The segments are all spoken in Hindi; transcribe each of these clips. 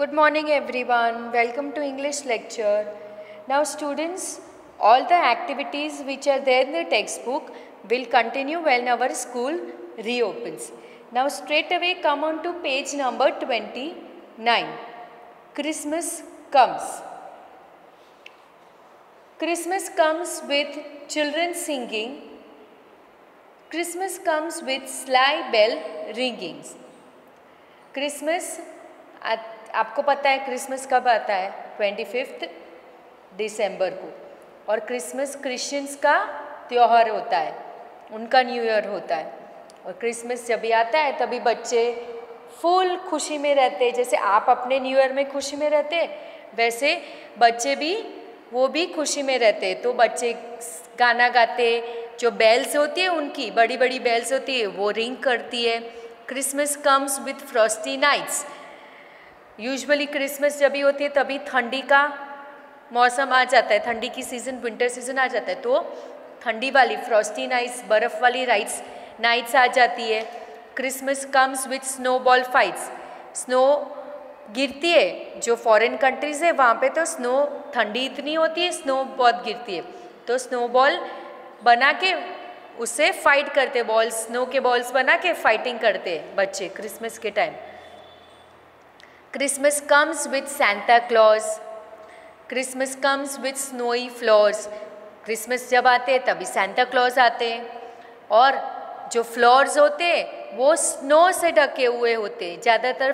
Good morning everyone. Welcome to English lecture. Now students, all the activities which are there in the textbook will continue when our school reopens. Now straight away come on to page number 29. Christmas comes. Christmas comes with children singing. Christmas comes with sleigh bell ringings. Christmas आपको पता है क्रिसमस कब आता है? ट्वेंटी फिफ्थ दिसंबर को। और क्रिसमस क्रिश्चियंस का त्यौहार होता है। उनका न्यू ईयर होता है। और क्रिसमस जब भी आता है, तभी बच्चे फुल खुशी में रहते हैं। जैसे आप अपने न्यू ईयर में खुशी में रहते वैसे बच्चे भी, वो भी खुशी में रहते तो बच्चे गाना गाते जो बेल्स होती है उनकी बड़ी बड़ी बेल्स होती है, वो रिंग करती है। Christmas comes with frosty nights usually Christmas जब भी होती है, तभी ठंडी का मौसम आ जाता है। ठंडी की सीज़न विंटर सीज़न आ जाता है। तो ठंडी वाली फ्रॉस्टी नाइट्स बर्फ़ वाली राइट्स नाइट्स आ जाती है। Christmas comes with snowball fights snow गिरती है, जो फॉरेन कंट्रीज़ है, वहाँ पे तो स्नो ठंडी इतनी होती है स्नो बहुत गिरती है। तो स्नो बॉल बना के उससे फाइट करते बॉल्स स्नो के बॉल्स बना के फाइटिंग करते बच्चे क्रिसमस के time Christmas comes with Santa Claus. Christmas comes with snowy floors. Christmas जब आते हैं, तभी सेंटा क्लॉज आते हैं। और जो फ्लोर्स होते वो स्नो से ढके हुए होते ज़्यादातर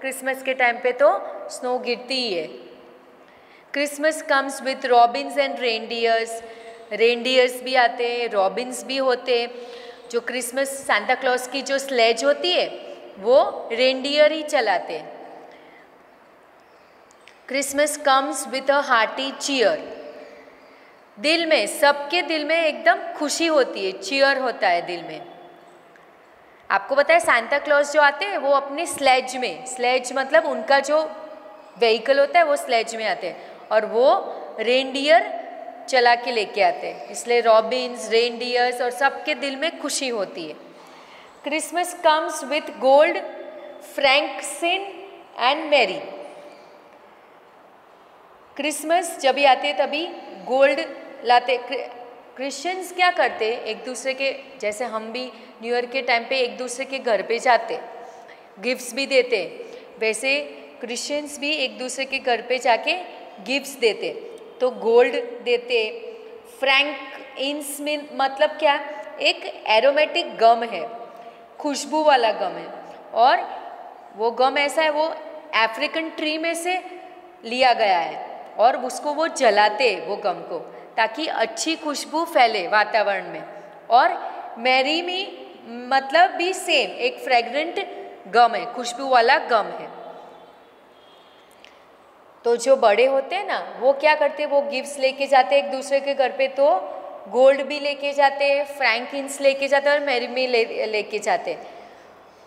क्रिसमस के टाइम पे तो स्नो गिरती ही है। Christmas comes with robins and reindeers reindeers भी आते हैं रॉबिन्स भी होते जो क्रिसमस सांता क्लॉज की जो स्लेज होती है, वो रेंडियर ही चलाते हैं। Christmas comes with a hearty cheer दिल में, सबके दिल में एकदम खुशी होती है चीयर होता है दिल में। आपको पता है सांता क्लॉज जो आते हैं, वो अपने स्लेज में स्लेज मतलब उनका जो व्हीकल होता है, वो स्लेज में आते हैं। और वो रेनडियर चला के लेके आते हैं। इसलिए रॉबिन्स रेनडियर्स और सबके दिल में खुशी होती है। Christmas comes with gold frankincense and merry Christmas जब भी आते तभी गोल्ड लाते। क्रिश्चियंस क्या करते? एक दूसरे के, जैसे हम भी न्यू ईयर के टाइम पे एक दूसरे के घर पे जाते गिफ्ट्स भी देते। वैसे क्रिश्चियंस भी एक दूसरे के घर पे जाके गिफ्ट्स देते। तो गोल्ड देते। फ्रैंक इंस में मतलब क्या? एक एरोमेटिक गम है। खुशबू वाला गम है। और वो गम ऐसा है, वो अफ्रीकन ट्री में से लिया गया है। और उसको वो जलाते, वो गम को, ताकि अच्छी खुशबू फैले वातावरण में। और मैरी में मतलब भी सेम एक फ्रेगरेंट गम है, खुशबू वाला गम है। तो जो बड़े होते हैं ना, वो क्या करते वो गिफ्ट्स लेके जाते एक दूसरे के घर पे तो गोल्ड भी लेके जाते फ्रैंकिन्स लेके जाते और मैरी में ले, लेके जाते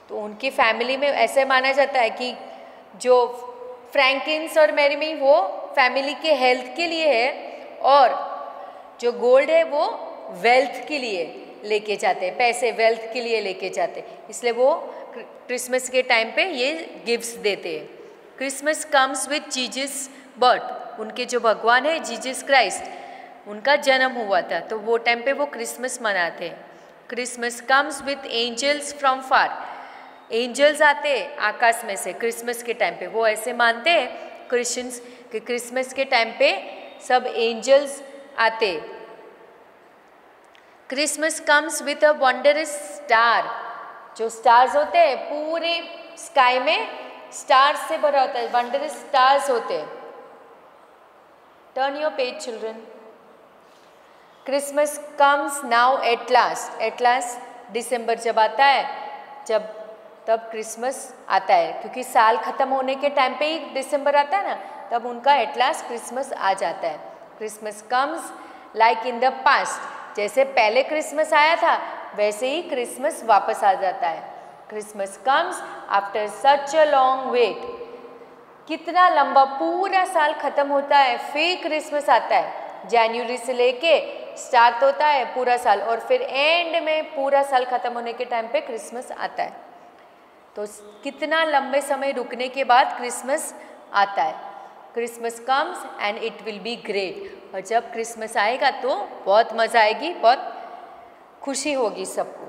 तो उनकी फैमिली में ऐसे माना जाता है कि जो फ्रैंकिन्स और मैरी में वो फैमिली के हेल्थ के लिए है और जो गोल्ड है वो वेल्थ के लिए लेके जाते हैं, पैसे वेल्थ के लिए लेके जाते हैं। इसलिए वो क्रिसमस के टाइम पे ये गिफ्ट्स देते हैं। Christmas comes with Jesus birth उनके जो भगवान है जीजस क्राइस्ट उनका जन्म हुआ था तो वो टाइम पे वो क्रिसमस मनाते हैं। Christmas comes with angels from far angels आते आकाश में से, क्रिसमस के टाइम पे। वो ऐसे मानते हैं, क्रिश्चियंस, कि क्रिसमस के टाइम पे सब एंजल्स आते Christmas comes with a wondrous star जो स्टार्स होते हैं, पूरे स्काई में स्टार्स से भरा होता है वंडरस स्टार्स होते turn your page children Christmas comes now at last at last दिसंबर जब आता है, जब तब क्रिसमस आता है, क्योंकि साल ख़त्म होने के टाइम पे ही दिसंबर आता है ना, तब उनका एटलास क्रिसमस आ जाता है। Christmas comes like in the past जैसे पहले क्रिसमस आया था, वैसे ही क्रिसमस वापस आ जाता है। Christmas comes after such a long wait कितना लंबा पूरा साल ख़त्म होता है, फिर क्रिसमस आता है। जनवरी से लेके स्टार्ट होता है पूरा साल, और फिर एंड में पूरा साल ख़त्म होने के टाइम पे क्रिसमस आता है। तो कितना लंबे समय रुकने के बाद क्रिसमस आता है? Christmas comes and it will be great और जब क्रिसमस आएगा तो बहुत मज़ा आएगी, बहुत खुशी होगी सबको।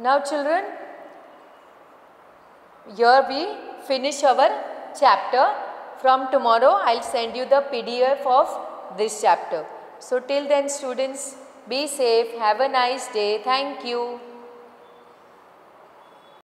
Now children here we finish our chapter from tomorrow I send you the P D F of this chapter so till then students be safe have a nice day thank you